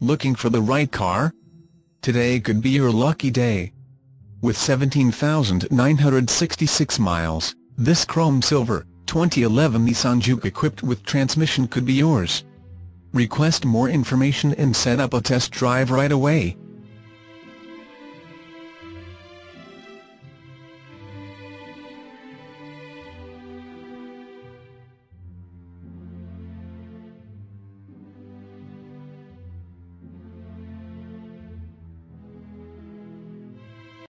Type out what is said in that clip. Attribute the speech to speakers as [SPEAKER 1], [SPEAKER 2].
[SPEAKER 1] Looking for the right car? Today could be your lucky day. With 17,966 miles, this chrome silver, 2011 Nissan Juke equipped with transmission could be yours. Request more information and set up a test drive right away.